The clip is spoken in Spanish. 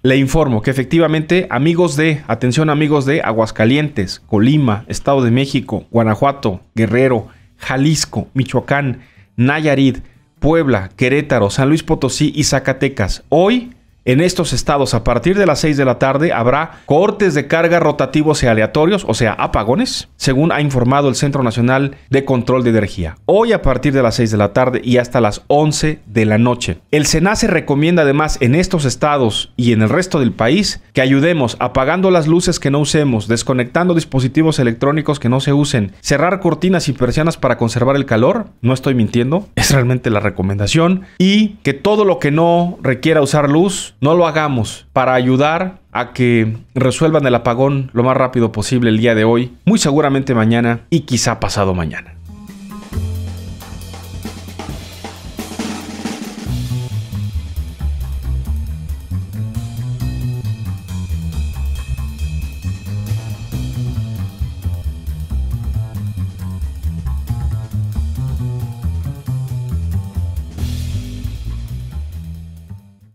Le informo que efectivamente amigos de, atención amigos de Aguascalientes, Colima, Estado de México, Guanajuato, Guerrero, Jalisco, Michoacán, Nayarit, Puebla, Querétaro, San Luis Potosí y Zacatecas. Hoy en estos estados, a partir de las 6 de la tarde, habrá cortes de carga rotativos y aleatorios, o sea, apagones, según ha informado el Centro Nacional de Control de Energía. Hoy a partir de las 6 de la tarde y hasta las 11 de la noche. El SENACE recomienda además en estos estados y en el resto del país que ayudemos apagando las luces que no usemos, desconectando dispositivos electrónicos que no se usen, cerrar cortinas y persianas para conservar el calor. No estoy mintiendo, es realmente la recomendación. Y que todo lo que no requiera usar luz, no lo hagamos para ayudar a que resuelvan el apagón lo más rápido posible el día de hoy, muy seguramente mañana y quizá pasado mañana.